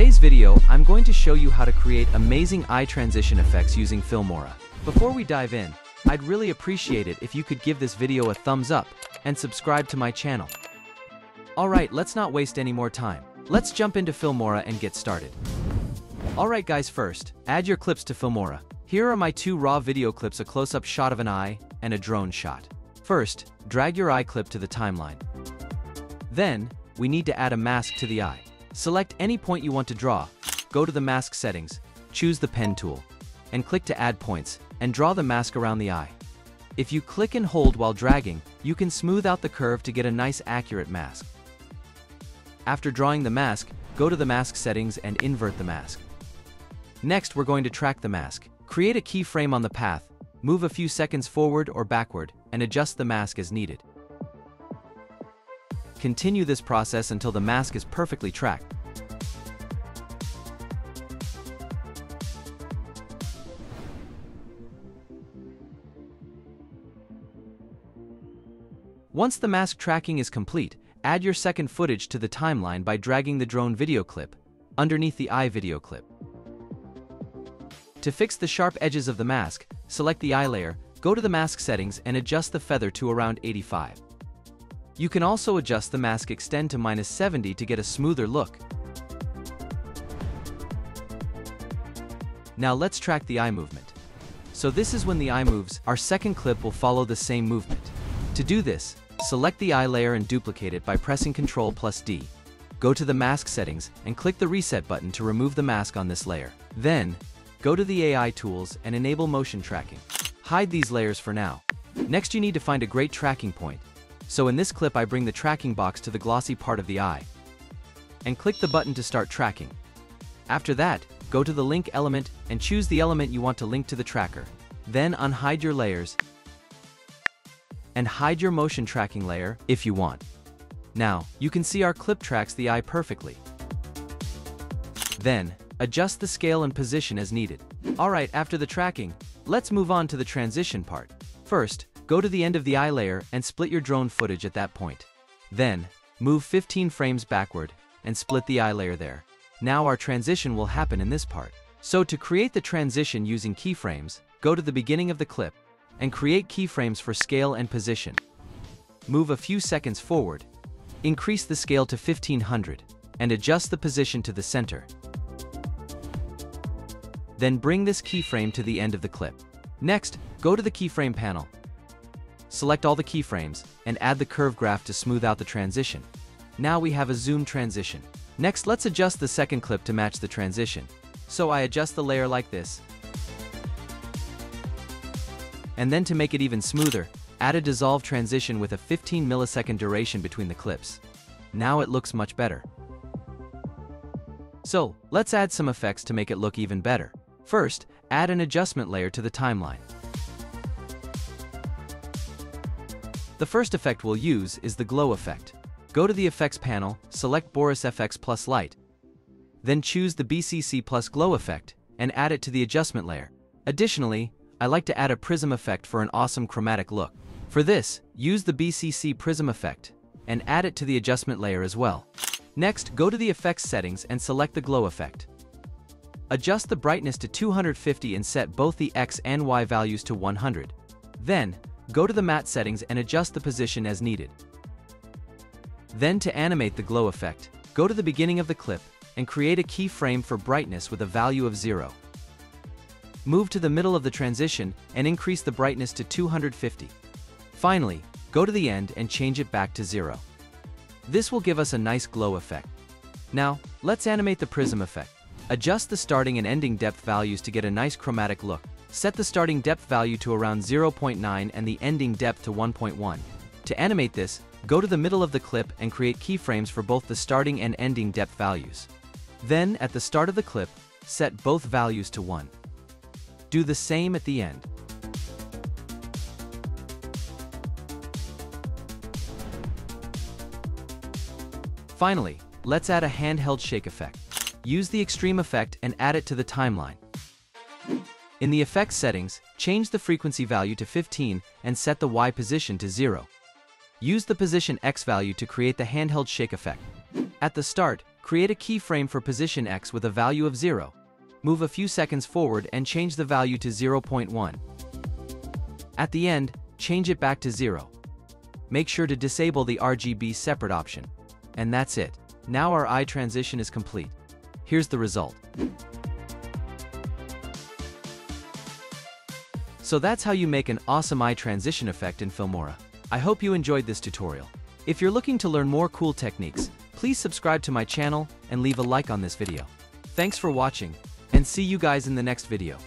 today's video, I'm going to show you how to create amazing eye transition effects using Filmora. Before we dive in, I'd really appreciate it if you could give this video a thumbs up and subscribe to my channel. Alright, let's not waste any more time. Let's jump into Filmora and get started. Alright guys first, add your clips to Filmora. Here are my two raw video clips a close-up shot of an eye and a drone shot. First, drag your eye clip to the timeline. Then, we need to add a mask to the eye. Select any point you want to draw, go to the mask settings, choose the pen tool, and click to add points, and draw the mask around the eye. If you click and hold while dragging, you can smooth out the curve to get a nice accurate mask. After drawing the mask, go to the mask settings and invert the mask. Next, we're going to track the mask. Create a keyframe on the path, move a few seconds forward or backward, and adjust the mask as needed. Continue this process until the mask is perfectly tracked. Once the mask tracking is complete, add your second footage to the timeline by dragging the drone video clip underneath the eye video clip. To fix the sharp edges of the mask, select the eye layer, go to the mask settings and adjust the feather to around 85. You can also adjust the mask extend to minus 70 to get a smoother look. Now let's track the eye movement. So this is when the eye moves, our second clip will follow the same movement. To do this, select the eye layer and duplicate it by pressing Ctrl plus D. Go to the mask settings and click the reset button to remove the mask on this layer. Then, go to the AI tools and enable motion tracking. Hide these layers for now. Next you need to find a great tracking point. So in this clip I bring the tracking box to the glossy part of the eye. And click the button to start tracking. After that, go to the link element and choose the element you want to link to the tracker. Then unhide your layers and hide your motion tracking layer if you want. Now, you can see our clip tracks the eye perfectly. Then, adjust the scale and position as needed. Alright, after the tracking, let's move on to the transition part. First, Go to the end of the eye layer and split your drone footage at that point. Then, move 15 frames backward and split the eye layer there. Now our transition will happen in this part. So to create the transition using keyframes, go to the beginning of the clip and create keyframes for scale and position. Move a few seconds forward, increase the scale to 1500, and adjust the position to the center. Then bring this keyframe to the end of the clip. Next, go to the keyframe panel Select all the keyframes, and add the curve graph to smooth out the transition. Now we have a zoom transition. Next, let's adjust the second clip to match the transition. So I adjust the layer like this. And then to make it even smoother, add a dissolve transition with a 15 millisecond duration between the clips. Now it looks much better. So, let's add some effects to make it look even better. First, add an adjustment layer to the timeline. The first effect we'll use is the glow effect. Go to the effects panel, select Boris FX plus light. Then choose the BCC plus glow effect and add it to the adjustment layer. Additionally, I like to add a prism effect for an awesome chromatic look. For this, use the BCC prism effect and add it to the adjustment layer as well. Next, go to the effects settings and select the glow effect. Adjust the brightness to 250 and set both the X and Y values to 100. Then, Go to the matte settings and adjust the position as needed. Then to animate the glow effect, go to the beginning of the clip and create a keyframe for brightness with a value of 0. Move to the middle of the transition and increase the brightness to 250. Finally, go to the end and change it back to 0. This will give us a nice glow effect. Now, let's animate the prism effect. Adjust the starting and ending depth values to get a nice chromatic look. Set the starting depth value to around 0.9 and the ending depth to 1.1. To animate this, go to the middle of the clip and create keyframes for both the starting and ending depth values. Then, at the start of the clip, set both values to 1. Do the same at the end. Finally, let's add a handheld shake effect. Use the extreme effect and add it to the timeline. In the effects settings, change the frequency value to 15 and set the Y position to 0. Use the position X value to create the handheld shake effect. At the start, Create a keyframe for position X with a value of 0. Move a few seconds forward and change the value to 0.1. At the end, change it back to 0. Make sure to disable the RGB separate option. And that's it. Now our eye transition is complete. Here's the result. So that's how you make an awesome eye transition effect in Filmora. I hope you enjoyed this tutorial. If you're looking to learn more cool techniques, please subscribe to my channel and leave a like on this video. Thanks for watching, and see you guys in the next video.